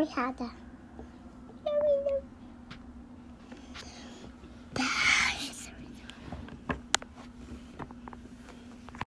Obrigada.